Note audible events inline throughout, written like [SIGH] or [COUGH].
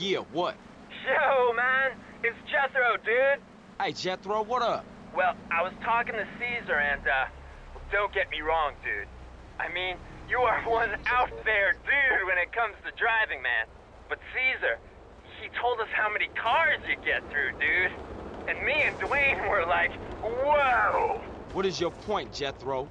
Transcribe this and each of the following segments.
Yeah, what? Yo, man, it's Jethro, dude. Hey, Jethro, what up? Well, I was talking to Cesar, and, uh, don't get me wrong, dude. I mean, you are [LAUGHS] one out there dude when it comes to driving, man. But Cesar, he told us how many cars you get through, dude. And me and Dwayne [LAUGHS] were like, whoa! What is your point, Jethro?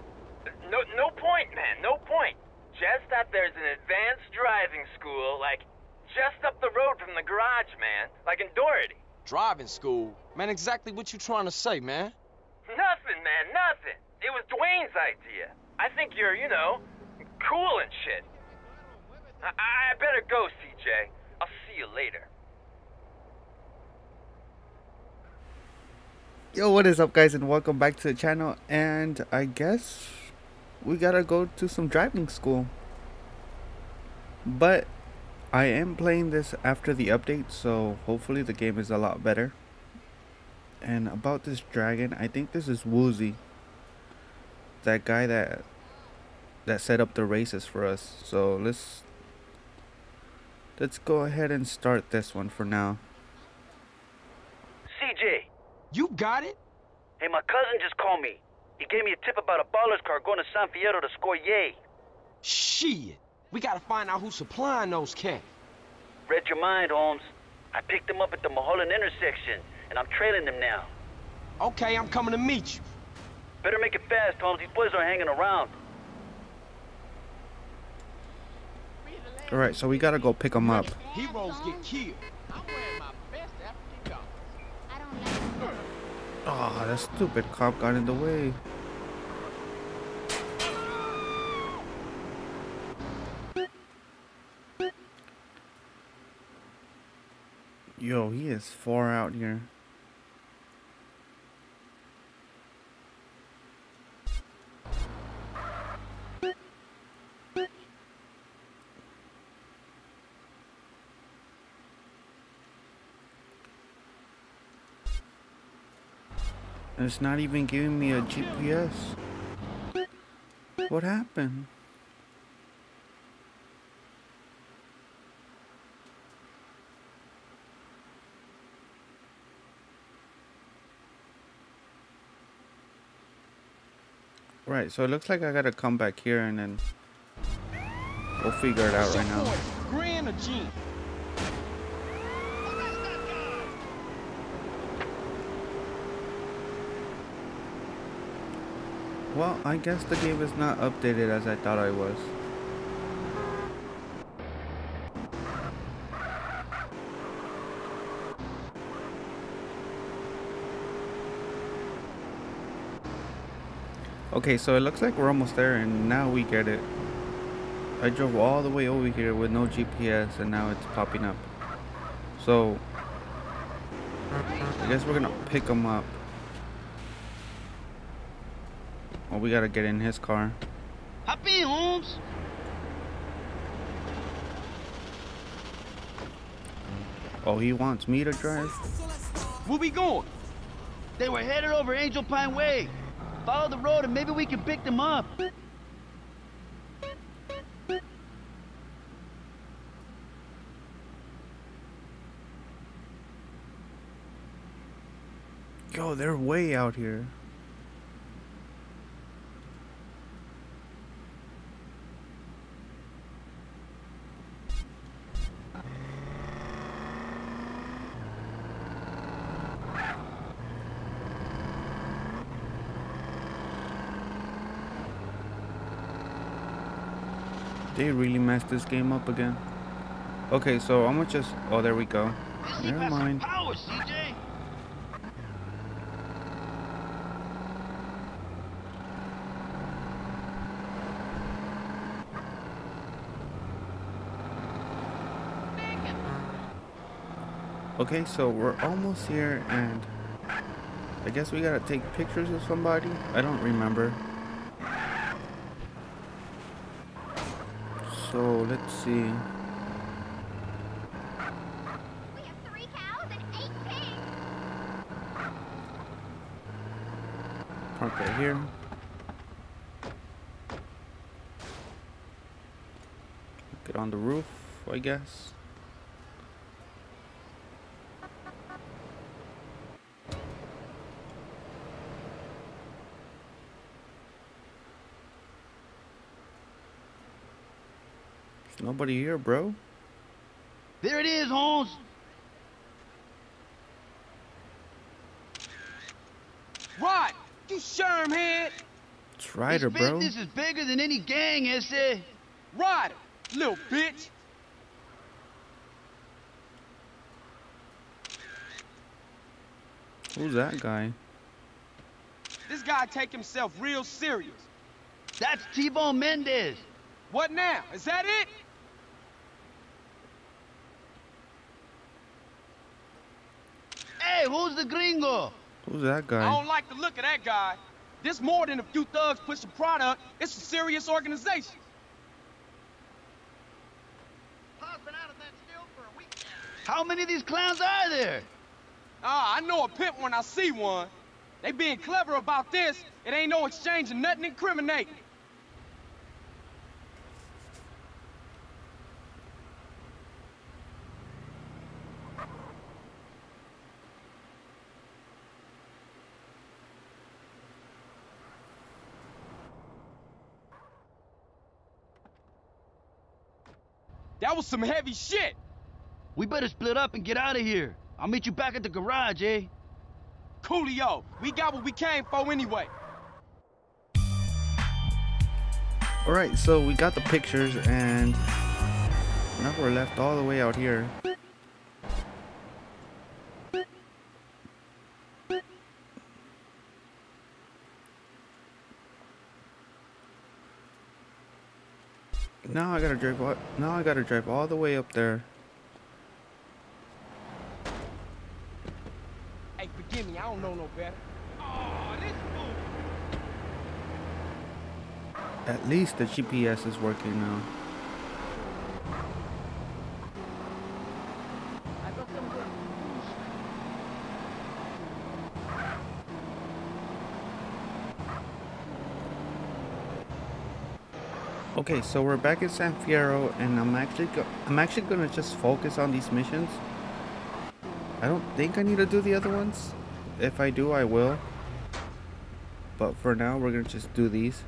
No, no point, man, no point. Just that there's an advanced driving school, like, just up the road from the garage, man. Like in Doherty. Driving school? Man, exactly what you trying to say, man? Nothing, man, nothing. It was Dwayne's idea. I think you're, you know, cool and shit. I, I better go, CJ. I'll see you later. Yo, what is up guys and welcome back to the channel and I guess we gotta go to some driving school. But I am playing this after the update so hopefully the game is a lot better. And about this dragon, I think this is Woozie. That guy that that set up the races for us. So let's let's go ahead and start this one for now. CJ, You got it? hey, my cousin just called me. He gave me a tip about a baller's car going to San Fierro to score yay. Shit. We gotta find out who's supplying those cats. Read your mind, Holmes. I picked them up at the Mulholland intersection, and I'm trailing them now. Okay, I'm coming to meet you. Better make it fast, Holmes. These boys are hanging around. Alright, so we gotta go pick them up. Heroes get killed. Oh, that stupid cop got in the way. Yo, he is far out here. It's not even giving me a GPS. What happened? Right, so it looks like I gotta come back here and then we'll figure it out right now. Grand? Well, I guess the game is not updated as I thought I was. Okay, so it looks like we're almost there and now we get it. I drove all the way over here with no GPS and now it's popping up. So, I guess we're gonna pick him up. Well, we gotta get in his car. Hop in, Holmes. Oh, he wants me to drive? Where we going? They were headed over Angel Pine Way. Follow the road and maybe we can pick them up. Yo, they're way out here. They really messed this game up again. Okay, so I'm gonna just. Oh, there we go. Never mind. Power. Okay, so we're almost here, and I guess we gotta take pictures of somebody. I don't remember. So let's see. We have three cows and eight pigs. Park right here. Get on the roof, I guess. Nobody here, bro. There it is, Holmes. Rod, you sherm head. It's Ryder, this bro. business is bigger than any gang, ese. Ryder, little bitch. Who's that guy? This guy take himself real serious. That's T-Bone Mendez. What now? Is that it? Hey, who's the gringo? Who's that guy? I don't like the look of that guy. This more than a few thugs pushing product. It's a serious organization. How many of these clowns are there? Ah, I know a pimp when I see one. They being clever about this. It ain't no exchange of nothing incriminating. That was some heavy shit. We better split up and get out of here. I'll meet you back at the garage, eh? Coolio, we got what we came for anyway. Alright, so we got the pictures and now we're left all the way out here. Now I gotta drive all, now I gotta drive all the way up there. Hey, forgive me, I don't know no better. Oh, this. At least the GPS is working now. Okay, so we're back in San Fierro, and I'm actually go I'm actually gonna just focus on these missions. I don't think I need to do the other ones. If I do, I will. But for now, we're gonna just do these.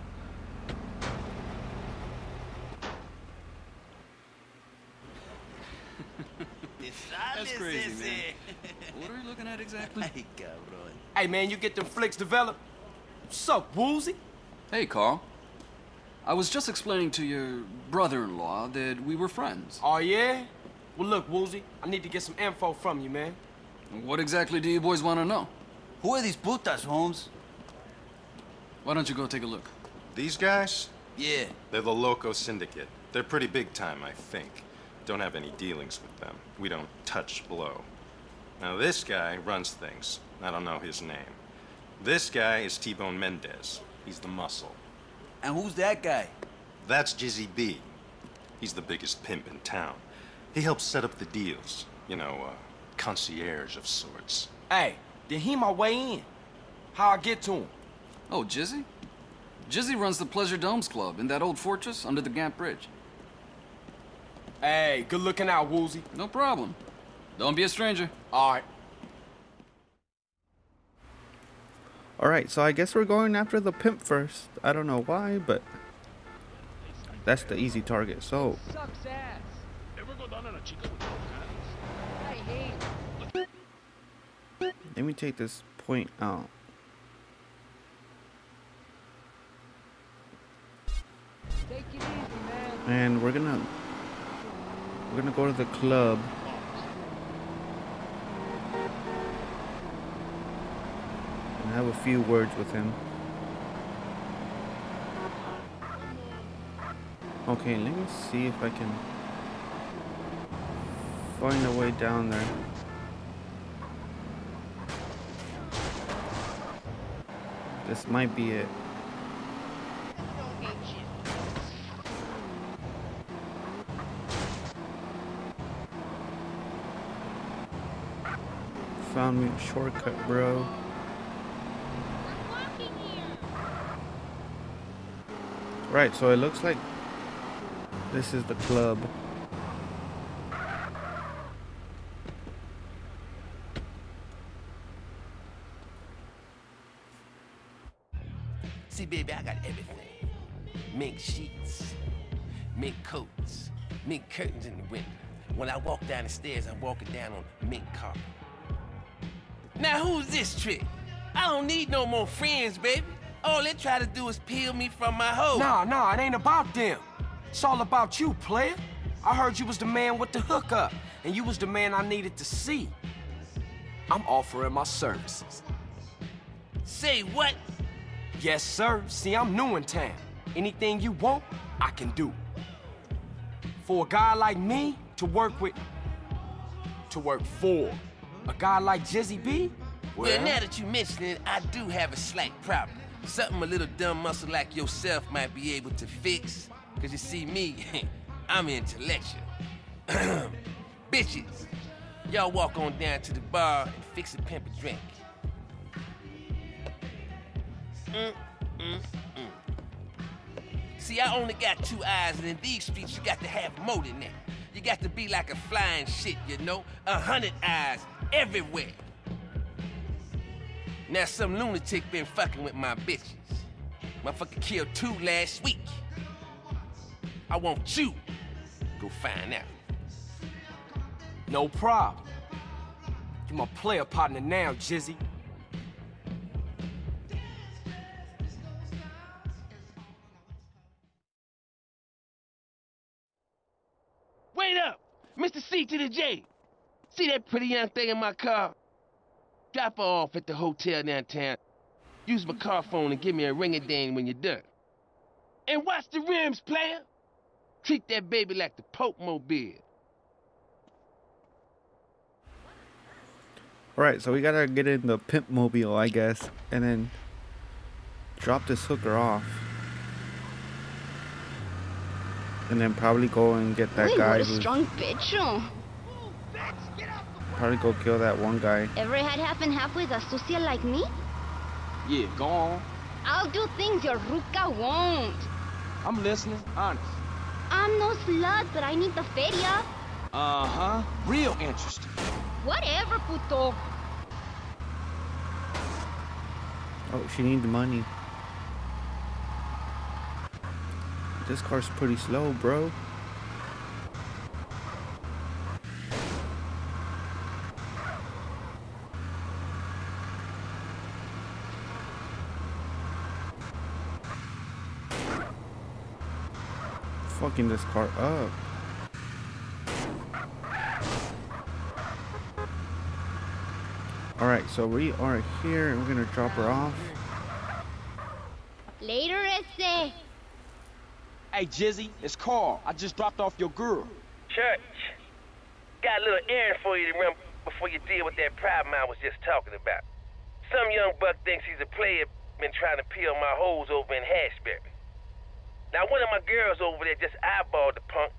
That's crazy, man. What are you looking at exactly? Hey, man, you get them flicks developed? What's up, Woozie? Hey, Carl. I was just explaining to your brother-in-law that we were friends. Oh, yeah? Well, look, Woozie, I need to get some info from you, man. What exactly do you boys want to know? Who are these putas, Holmes? Why don't you go take a look? These guys? Yeah. They're the Loco Syndicate. They're pretty big time, I think. Don't have any dealings with them. We don't touch blow. Now, this guy runs things. I don't know his name. This guy is T-Bone Mendez. He's the muscle. And who's that guy? That's Jizzy B. He's the biggest pimp in town. He helps set up the deals. You know, uh, concierge of sorts. Hey, then he my way in. How I get to him? Oh, Jizzy? Jizzy runs the Pleasure Domes Club in that old fortress under the Gant Bridge. Hey, good looking out, Woozie. No problem. Don't be a stranger. All right. Alright, so I guess we're going after the pimp first. I don't know why, but that's the easy target. So, let me take this point out. And we're gonna we're gonna go to the club. And have a few words with him. Okay, let me see if I can find a way down there. This might be it. Found me a shortcut, bro. We're walking here. Right, so it looks like this is the club. See, baby, I got everything. Mink sheets, mink coats, mink curtains in the window. When I walk down the stairs, I'm walking down on mink carpet. Now who's this trick? I don't need no more friends, baby. All they try to do is peel me from my hoe. Nah, nah, it ain't about them. It's all about you, player. I heard you was the man with the hookup, and you was the man I needed to see. I'm offering my services. Say what? Yes, sir. See, I'm new in town. Anything you want, I can do. For a guy like me to work with, to work for, a guy like Jizzy B, Well, now that you mention it, I do have a slight problem. Something a little dumb muscle like yourself might be able to fix. Cause you see me, [LAUGHS] I'm intellectual. [CLEARS THROAT] Bitches, y'all walk on down to the bar and fix a pimp a drink. Mm, mm, mm. See, I only got two eyes, and in these streets, you got to have more than that. You got to be like a flying shit, you know? A hundred eyes everywhere. Now some lunatic been fucking with my bitches. Motherfucker killed two last week. I want you go find out. no problem. You my player partner now, Jizzy. Wait up! Mr. C to the J! See that pretty young thing in my car? Drop her off at the hotel downtown. Use my car phone and give me a ring-a-ding when you're done. And watch the rims, player! Treat that baby like the Pope Mobile. Alright, so we gotta get in the pimp mobile, I guess, and then drop this hooker off. And then probably go and get that Wait, guy what a who's strong bitch. oh. Probably go kill that one guy. Ever had half and half with a sucia like me? Yeah, go on. I'll do things your ruca won't. I'm listening, honest. I'm no slut, but I need the feria. Uh-huh. Real interesting. Whatever, puto. Oh, she needs money. This car's pretty slow, bro. Fucking this car up. Alright, so we are here and we're gonna drop her off. Later, ese. Hey, Jizzy, it's Carl. I just dropped off your girl. Church, got a little errand for you to run before you deal with that problem I was just talking about. Some young buck thinks he's a player, been trying to peel my hoes over in Hashberry. Now, one of my girls over there just eyeballed the punk.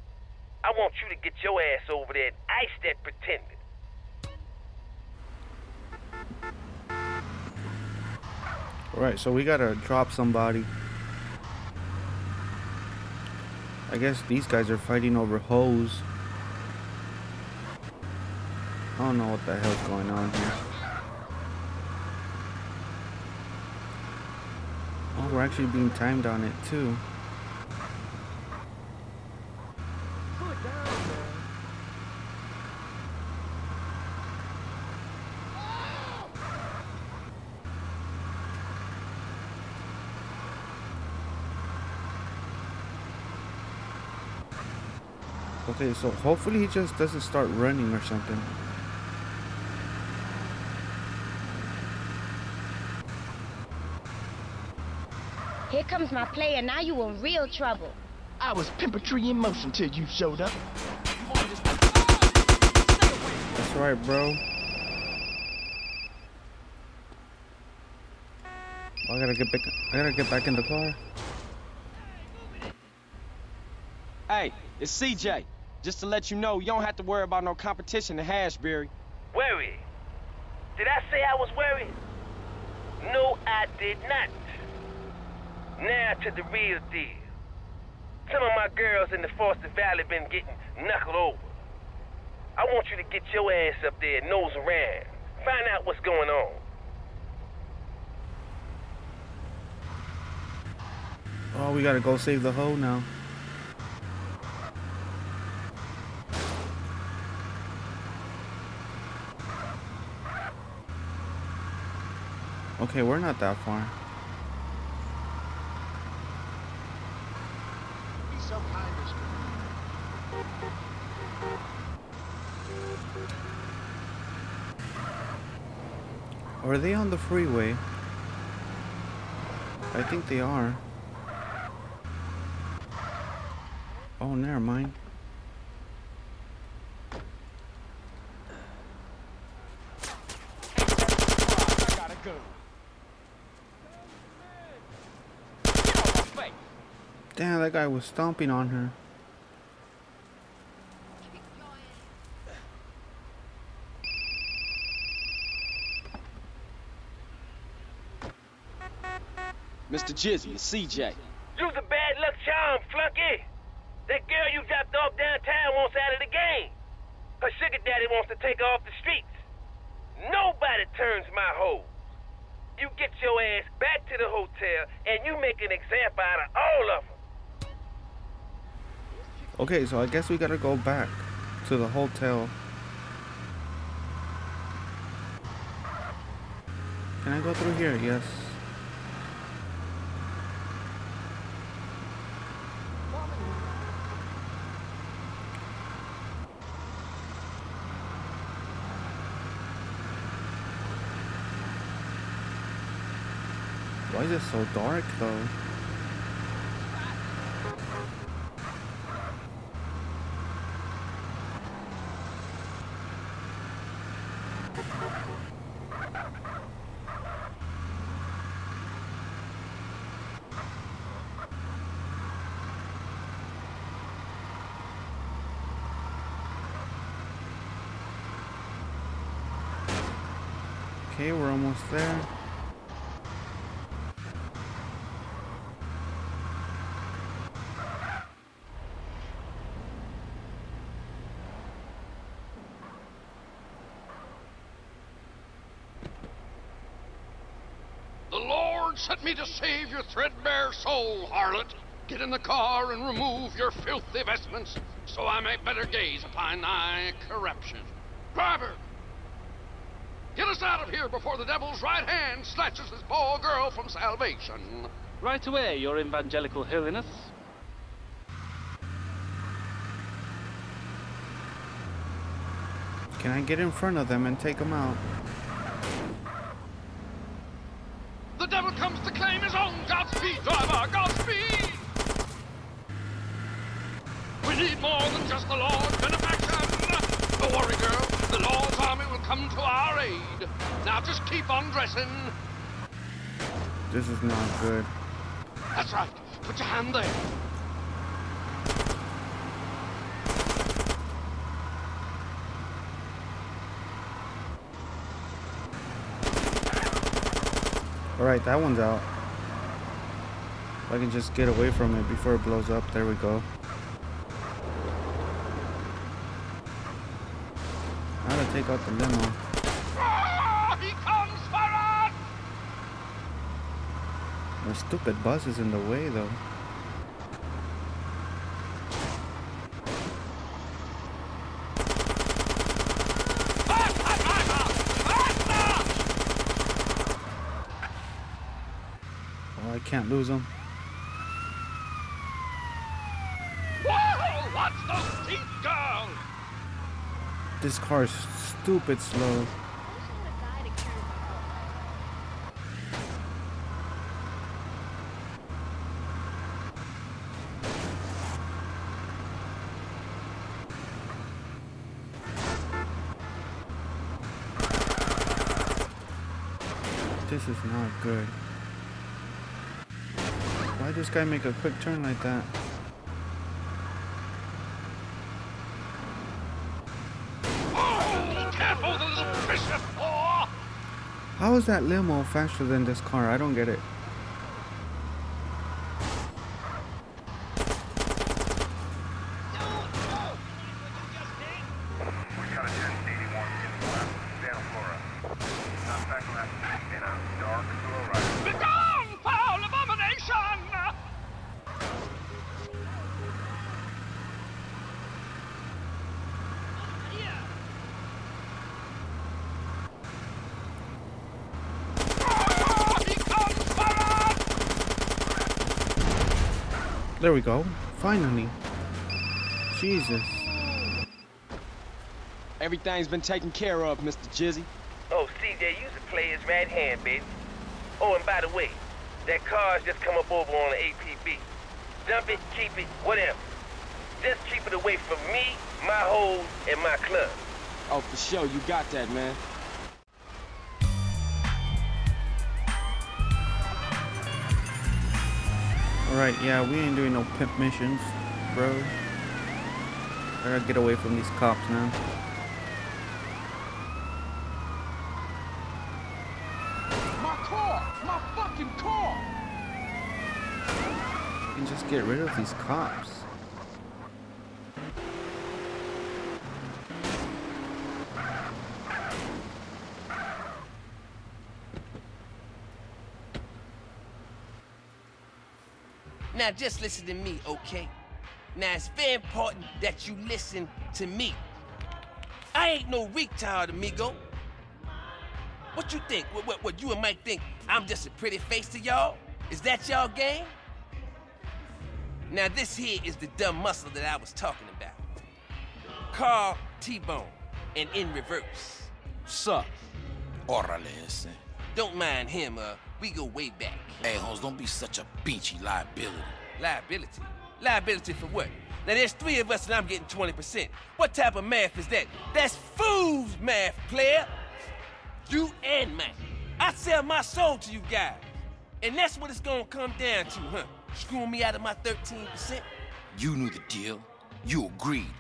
I want you to get your ass over there and ice that pretender. Alright, so we gotta drop somebody. I guess these guys are fighting over hoes. I don't know what the hell's going on here. Oh, we're actually being timed on it too. Okay, so hopefully he just doesn't start running or something. Here comes my player. Now you in real trouble. I was pimpatry in motion till you showed up. That's right, bro. Oh, I gotta get back. I gotta get back in the car. Hey, it's CJ. Just to let you know, you don't have to worry about no competition in Hashberry. Worried? Did I say I was worried? No, I did not. Now to the real deal. Some of my girls in the Foster Valley been getting knuckled over. I want you to get your ass up there and nose around. Find out what's going on. Oh, we gotta go save the hoe now. Okay, we're not that far. Be so kind, Mr. Are they on the freeway? I think they are. Oh, never mind. Damn, that guy was stomping on her. Mr. Jizzy, it's CJ. You's a bad luck charm, flunky. That girl you dropped off downtown wants out of the game. Her sugar daddy wants to take her off the streets. Nobody turns my hose. You get your ass back to the hotel and you make an example out of all of them. Okay, so I guess we gotta go back to the hotel. Can I go through here? Yes. Why is it so dark though? Okay, we're almost there. The Lord sent me to save your threadbare soul, harlot. Get in the car and remove your filthy vestments, so I may better gaze upon thy corruption. Driver! Get us out of here before the devil's right hand snatches this poor girl from salvation. Right away, your evangelical holiness. Can I get in front of them and take them out? Come to our aid. Now just keep on dressing. This is not good. That's right. Put your hand there. Alright, that one's out. If I can just get away from it before it blows up. There we go. How to take out the limo. Ah, he comes for us! The stupid bus is in the way though. Faster, driver! Faster! I can't lose them. Whoa! What's those teeth, girl? This car is stupid slow. This is not good. Why this guy make a quick turn like that? How is that limo faster than this car? I don't get it. There we go. Finally. Jesus. Everything's been taken care of, Mr. Jizzy. Oh, CJ, use the player's right hand, baby. Oh, and by the way, that car's just come up over on the APB. Dump it, keep it, whatever. Just keep it away from me, my hoes, and my club. Oh, for sure, you got that, man. Alright, yeah, we ain't doing no pimp missions, bro. I gotta get away from these cops now. My car! My fucking car! We can just get rid of these cops. Now just listen to me, okay? Now it's very important that you listen to me. I ain't no retard, amigo. What you think? What, what, what you and Mike think? I'm just a pretty face to y'all? Is that y'all game? Now this here is the dumb muscle that I was talking about. Carl T-Bone, and in reverse. Sup? Órale ese. Don't mind him, uh, we go way back. Hey, Holmes, don't be such a beachy liability. Liability? Liability for what? Now there's three of us and I'm getting 20%. What type of math is that? That's fool's math, player. You and Mike. I sell my soul to you guys. And that's what it's gonna come down to, huh? Screwing me out of my 13%? You knew the deal. You agreed.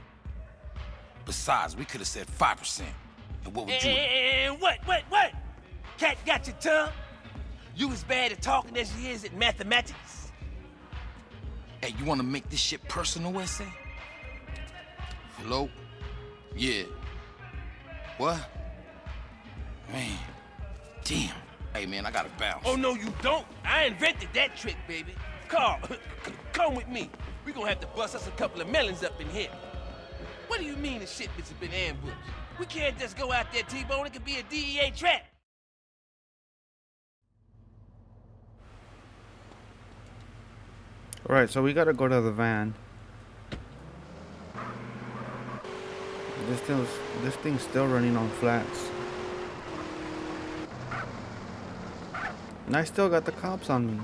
Besides, we could have said 5%. And what would you... And what, what, what? Cat got your tongue? You as bad at talking as you is at mathematics? Hey, you want to make this shit personal, essay? Hello? Yeah. What? Man, damn. Hey, man, I gotta bounce. Oh, no, you don't. I invented that trick, baby. Carl, [LAUGHS] come with me. we gonna have to bust us a couple of melons up in here. What do you mean the shipments have been ambushed? We can't just go out there, T-Bone. It could be a DEA trap. Alright, so we gotta go to the van. This thing's, this thing's still running on flats. And I still got the cops on me.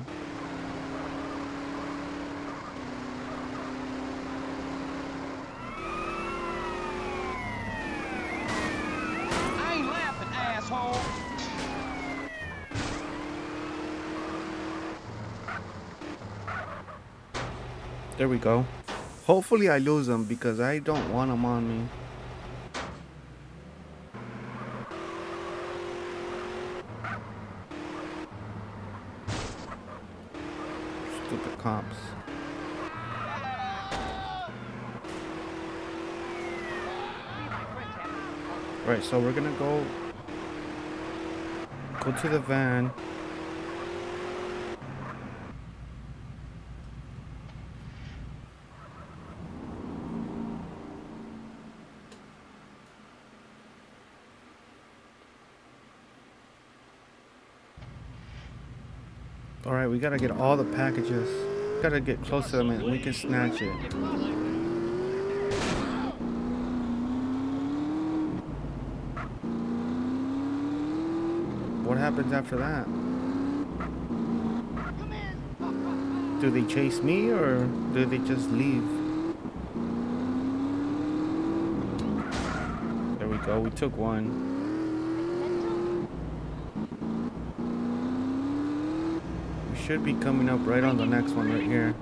I ain't laughing, asshole. There we go. Hopefully I lose them because I don't want them on me. Stupid cops. Right, so we're gonna go go to the van. Alright, we gotta get all the packages. Gotta get close to them and we can snatch it. What happens after that? Do they chase me or do they just leave? There we go, we took one. Should be coming up right on the next one right here.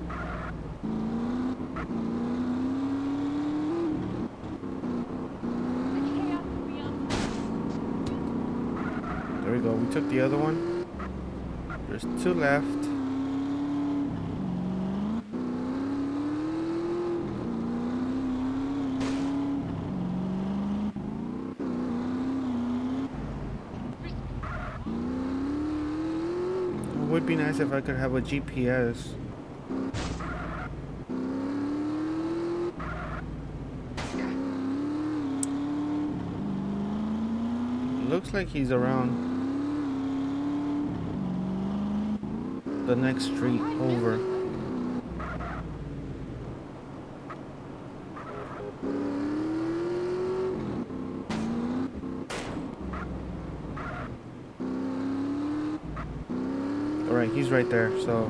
There we go, we took the other one. There's two left. It would be nice if I could have a GPS. Looks like he's around the next street over. he's right there, so.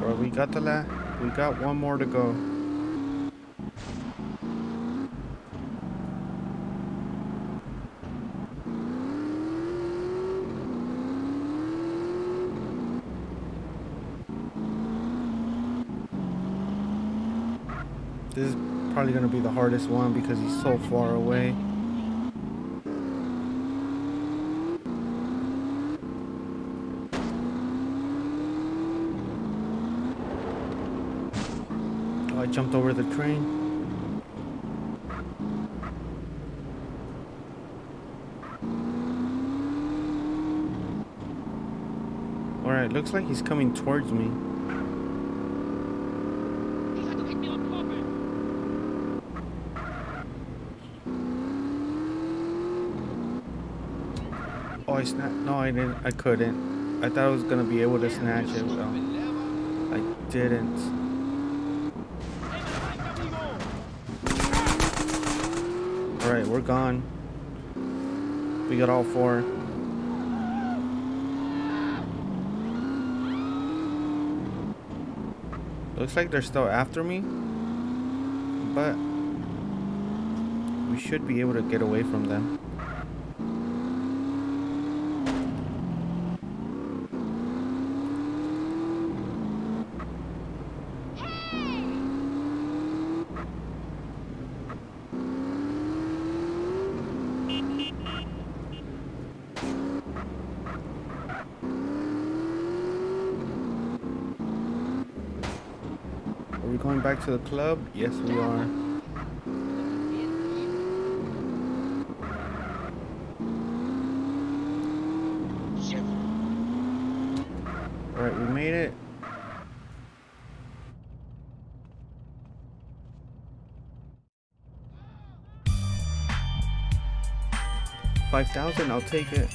Bro, we got the la we got one more to go. This is probably gonna be the hardest one because he's so far away. Jumped over the train. Alright, looks like he's coming towards me. Oh, I snapped. No, I didn't. I couldn't. I thought I was gonna be able to snatch it, but I didn't. Alright, we're gone. We got all four. Looks like they're still after me. But we should be able to get away from them. Going back to the club? Yes, we are. Alright, we made it. Five thousand, I'll take it.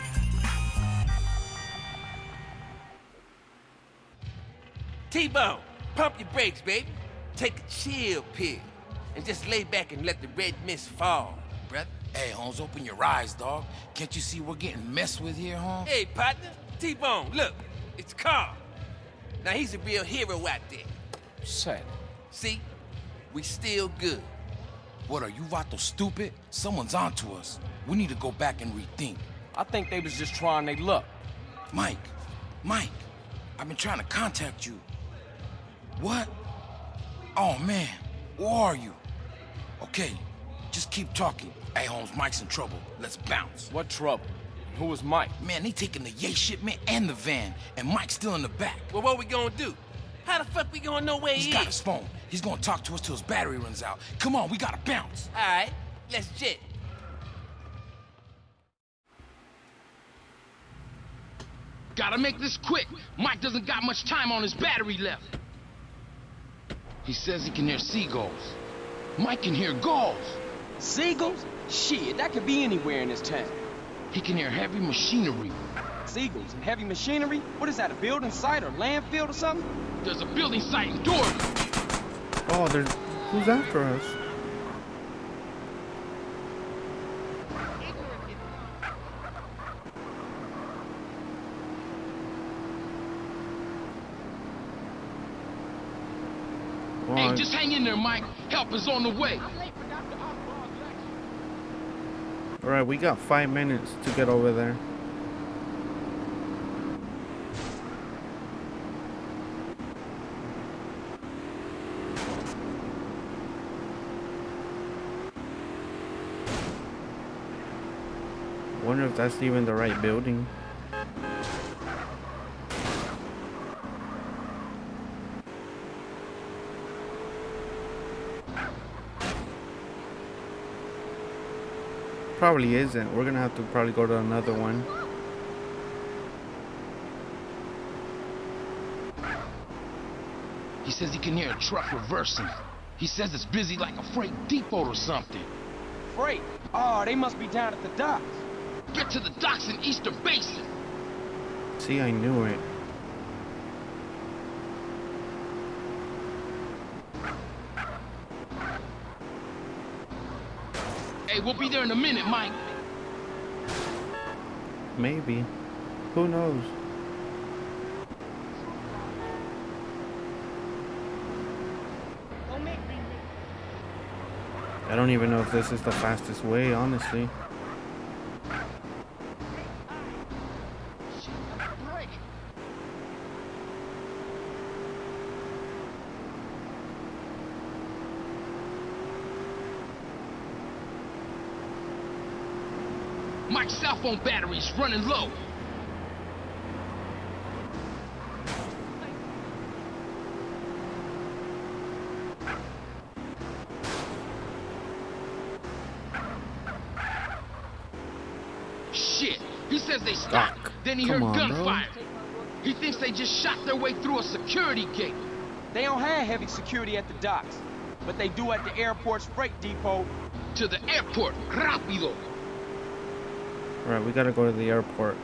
T-Bone, pump your brakes, baby. Take a chill pill. And just lay back and let the red mist fall, brother. Hey, Holmes, open your eyes, dog. Can't you see we're getting messed with here, Holmes? Hey, partner. T-Bone, look. It's Carl. Now, he's a real hero out there. Sad. See? We still good. What, are you Vato stupid? Someone's onto us. We need to go back and rethink. I think they was just trying their luck. Mike, Mike, I've been trying to contact you. What? Oh, man, where are you? Okay, just keep talking. Hey, Holmes, Mike's in trouble. Let's bounce. What trouble? Who was Mike? Man, they taking the yay shipment and the van, and Mike's still in the back. Well, what we gonna do? How the fuck we gonna know where He's he got is? his phone. He's gonna talk to us till his battery runs out. Come on, we gotta bounce. All right, let's jet. Gotta make this quick. Mike doesn't got much time on his battery left. He says he can hear seagulls. Mike can hear gulls. Seagulls? Shit, that could be anywhere in this town. He can hear heavy machinery. Seagulls and heavy machinery? What is that, a building site or landfill or something? There's a building site in Doherty. Oh, there's who's after us? Hey, Oh, just hang in there, Mike. Help is on the way. all right, we got five minutes to get over there. Wonder if that's even the right building. Probably isn't. We're gonna have to probably go to another one. He says he can hear a truck reversing. He says it's busy like a freight depot or something. Freight? Oh, they must be down at the docks. Get to the docks in Easter Basin. See, I knew it. We'll be there in a minute, Mike. Maybe. Who knows? I don't even know if this is the fastest way, honestly. My cell phone battery's running low. Shit, he says they stopped. Doc, then he come heard on, bro. gunfire. He thinks they just shot their way through a security gate. They don't have heavy security at the docks, but they do at the airport's freight depot. To the airport, rápido. Alright, we gotta go to the airport.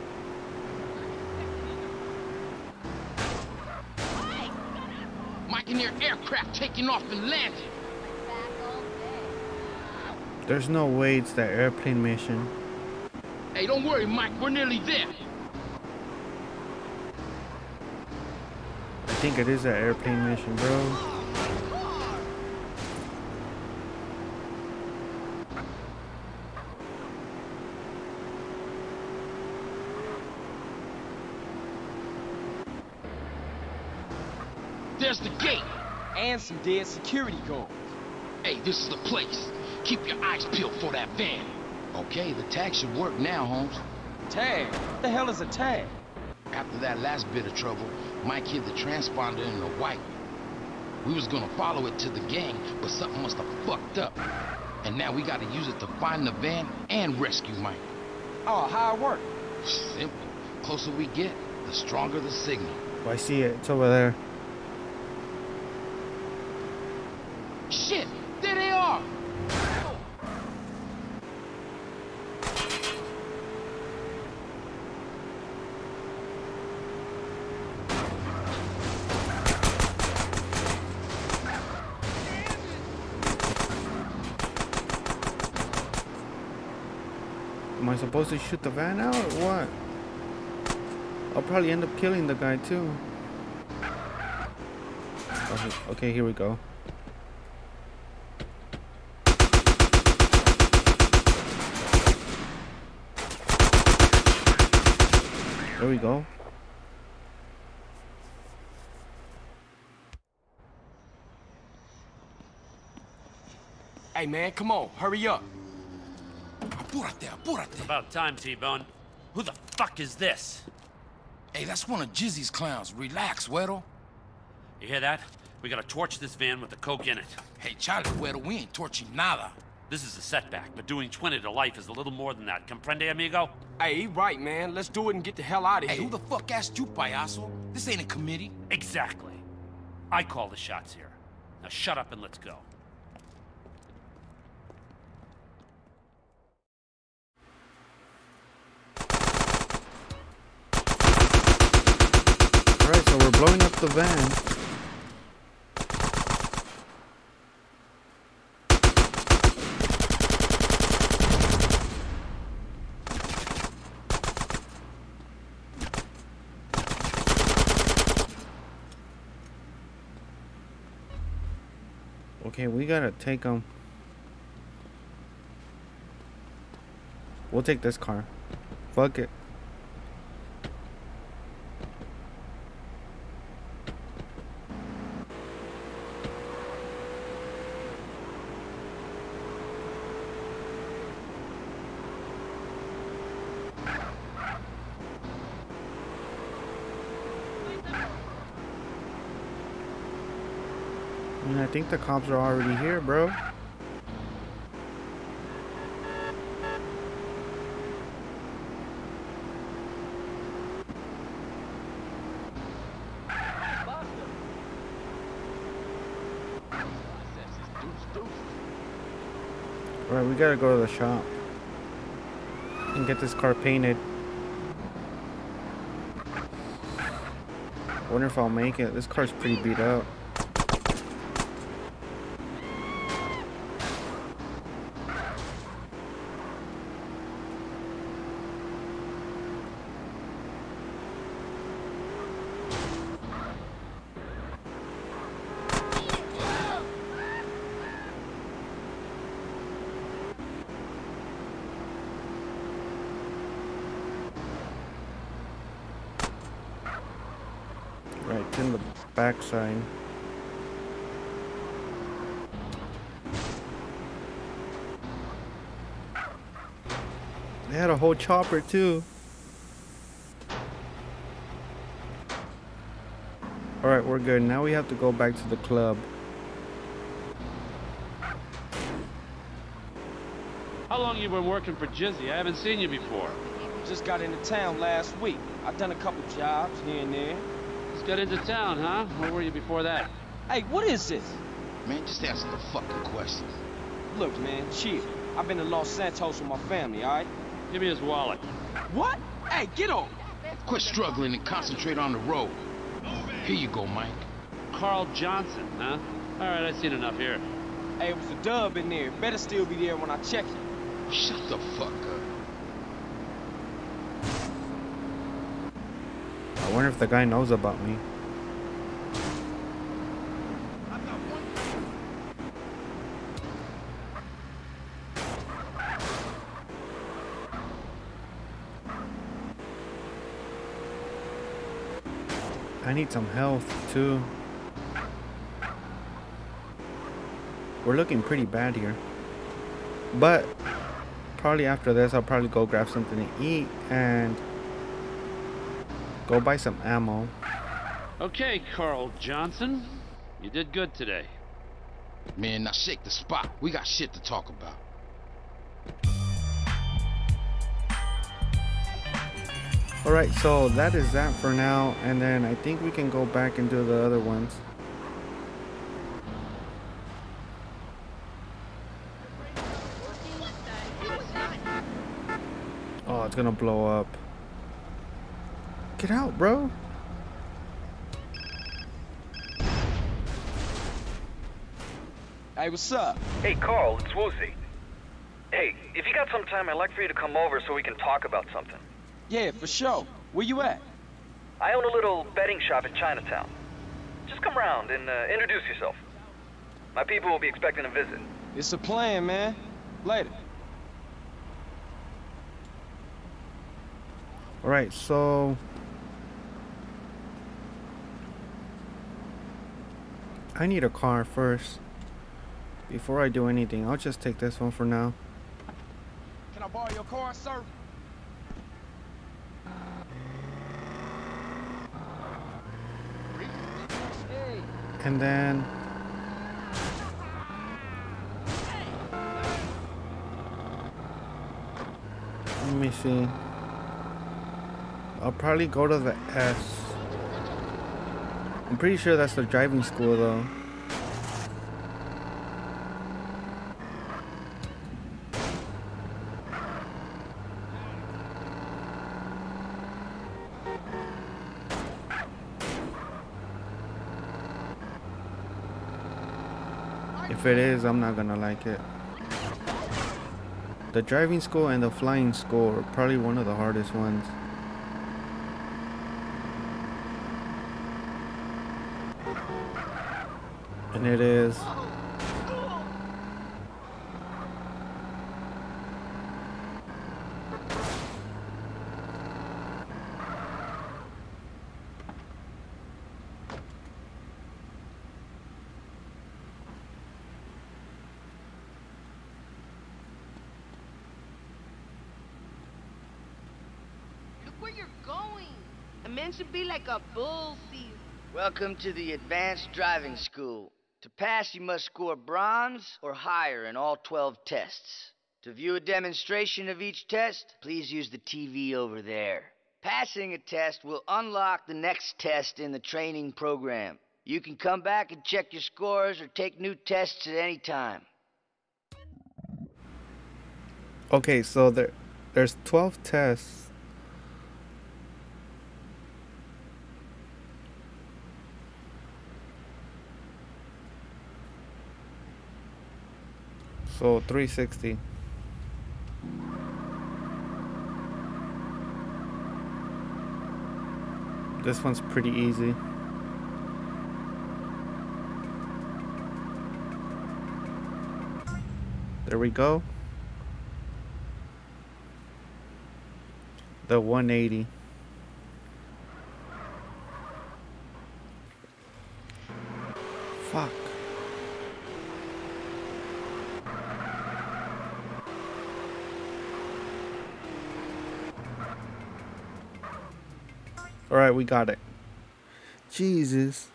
Mikeneer aircraft taking off and landing. There's no way it's that airplane mission. Hey, don't worry, Mike, we're nearly there. I think it is that airplane mission, bro. There's the gate. And some dead security guards. Hey, this is the place. Keep your eyes peeled for that van. Okay, the tag should work now, Holmes. Tag? What the hell is a tag? After that last bit of trouble, Mike hid the transponder in the white. We was gonna follow it to the gang, but something must have fucked up. And now we gotta use it to find the van and rescue Mike. Oh, how it work? Simple. Closer we get, the stronger the signal. Oh, I see it. It's over there. Shit, there they are. Am I supposed to shoot the van out or what? I'll probably end up killing the guy too. Okay, okay here we go. There we go. Hey, man, come on, hurry up. Apúrate, apúrate. About time, T-Bone. Who the fuck is this? Hey, that's one of Jizzy's clowns. Relax, Güero. You hear that? We gotta torch this van with the coke in it. Hey, Charlie, Güero, we ain't torching nada. This is a setback, but doing 20 to life is a little more than that. Comprende, amigo? Hey, he right, man. Let's do it and get the hell out of Hey, here. who the fuck asked you, payaso? This ain't a committee. Exactly. I call the shots here. Now shut up and let's go. Alright, so we're blowing up the van. Okay, we gotta take them. We'll take this car. Fuck it. Think the cops are already here, bro. Alright, we gotta go to the shop and get this car painted. Wonder if I'll make it. This car's pretty beat up. Backside. They had a whole chopper too. Alright, we're good. Now we have to go back to the club. How long you been working for Jizzy? I haven't seen you before. Just got into town last week. I've done a couple jobs here and there. Just got into town, huh? Where were you before that? Hey, what is this? Man, just answer the fucking question. Look, man, chill. I've been to Los Santos with my family, alright? Give me his wallet. What? Hey, get off! Quit struggling and concentrate on the road. Here you go, Mike. Carl Johnson, huh? All right, I've seen enough here. Hey, it was a dub in there. Better still be there when I check it. Shut the fuck up. I wonder if the guy knows about me. I need some health too. We're looking pretty bad here. But probably after this I'll probably go grab something to eat and go buy some ammo. Okay, Carl Johnson. You did good today. Man, now shake the spot. We got shit to talk about. Alright, so that is that for now. And then I think we can go back and do the other ones. Oh, it's gonna blow up. Get out, bro. Hey, what's up? Hey, Carl, it's Woozie. Hey, if you got some time, I'd like for you to come over so we can talk about something. Yeah, for sure. Where you at? I own a little betting shop in Chinatown. Just come around and uh, introduce yourself. My people will be expecting a visit. It's a plan, man. Later. Alright, so... I need a car first. Before I do anything, I'll just take this one for now. Can I borrow your car, sir? And then... Let me see. I'll probably go to the S. I'm pretty sure that's the driving school though. If it is, I'm not gonna like it. The driving school and the flying school are probably one of the hardest ones. And it is. Look where you're going. A man should be like a man should be like a bull season. Welcome to the Advanced Driving School. To pass, you must score bronze or higher in all 12 tests. To view a demonstration of each test, please use the TV over there. Passing a test will unlock the next test in the training program. You can come back and check your scores or take new tests at any time. Okay, so there there's 12 tests. So 360. This one's pretty easy. There we go. The 180. Fuck. Alright, we got it. Jesus.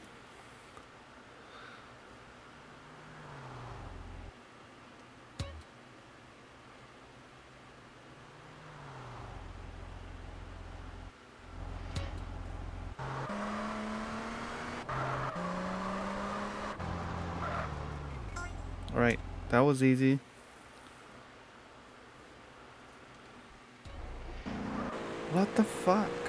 Alright, that was easy. What the fuck?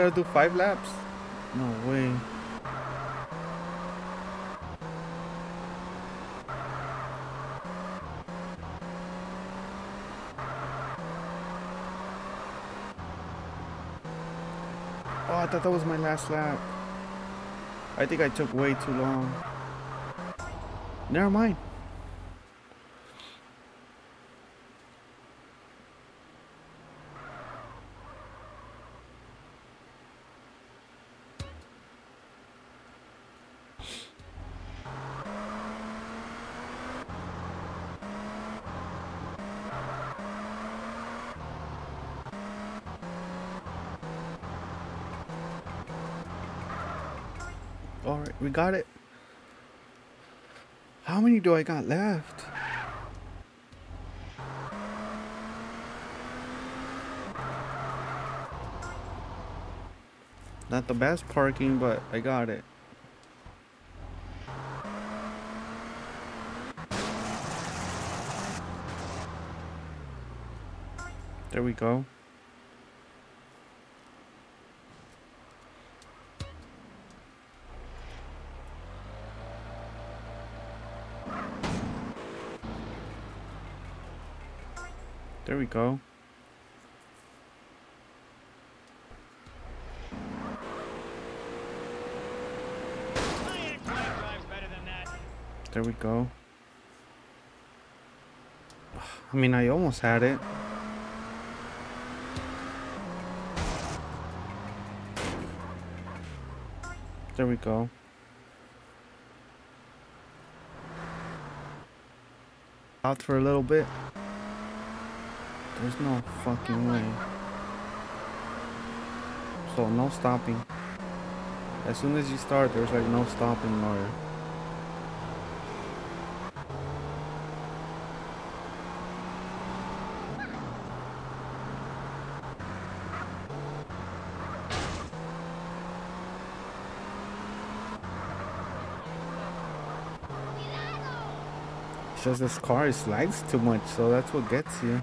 Gotta do five laps? No way. Oh, I thought that was my last lap. I think I took way too long. Never mind. Alright, we got it. How many do I got left? Not the best parking, but I got it. There we go. We go. There we go. I mean, I almost had it. There we go. Out for a little bit. There's no fucking way. So no stopping. As soon as you start, there's like no stopping or It's just this car slides too much, so that's what gets you.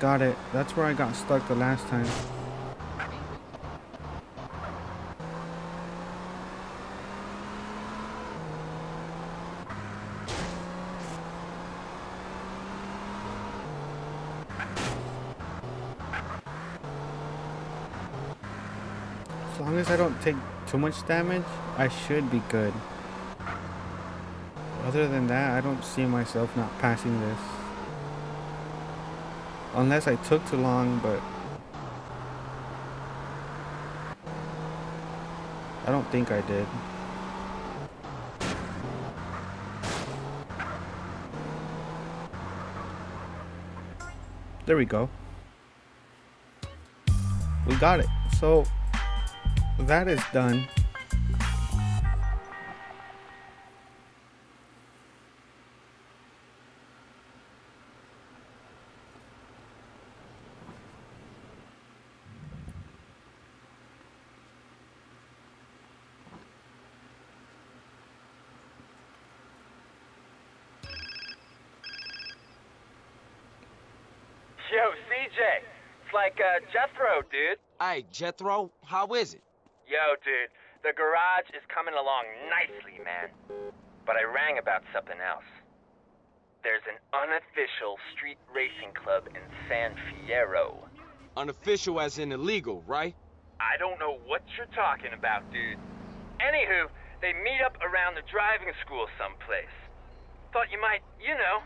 Got it. That's where I got stuck the last time. As long as I don't take too much damage, I should be good. Other than that, I don't see myself not passing this. Unless I took too long, but... I don't think I did. There we go. We got it. So, that is done. Yo, CJ. It's like uh, Jethro, dude. Hey, Jethro, how is it? Yo, dude. The garage is coming along nicely, man. But I rang about something else. There's an unofficial street racing club in San Fierro. Unofficial as in illegal, right? I don't know what you're talking about, dude. Anywho, they meet up around the driving school someplace. Thought you might, you know,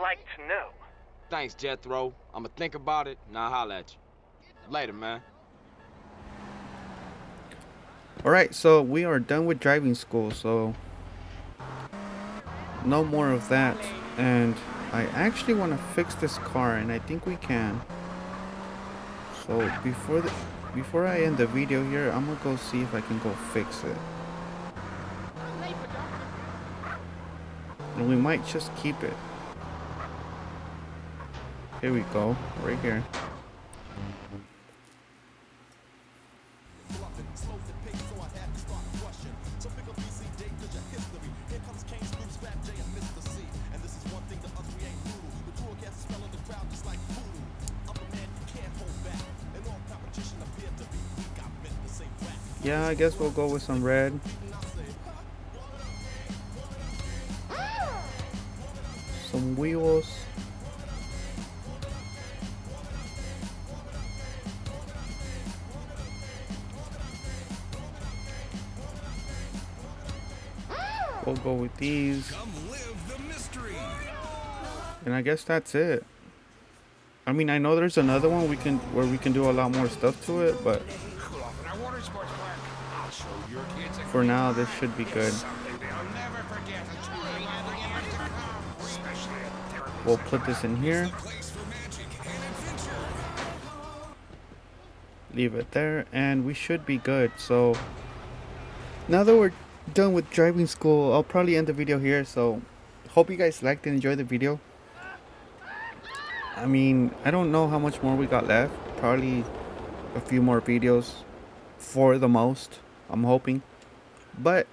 like to know. Thanks, Jethro. I'ma think about it and I'll holler at you. Later, man. Alright, so we are done with driving school, so no more of that. And I actually want to fix this car, and I think we can. So before the before I end the video here, I'm gonna go see if I can go fix it. And we might just keep it. Here we go, right here. I guess we'll go with some red. Some wheels. We'll go with these. And I guess that's it. I mean, I know there's another one we can where we can do a lot more stuff to it, but for now, this should be good. We'll put this in here. Leave it there, and we should be good. So, now that we're done with driving school, I'll probably end the video here. So, hope you guys liked and enjoyed the video. I mean, I don't know how much more we got left. Probably a few more videos for the most. I'm hoping. But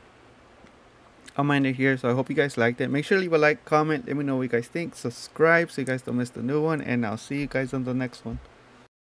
I'm end it here. So I hope you guys liked it. Make sure to leave a like, comment, let me know what you guys think. Subscribe so you guys don't miss the new one. And I'll see you guys on the next one.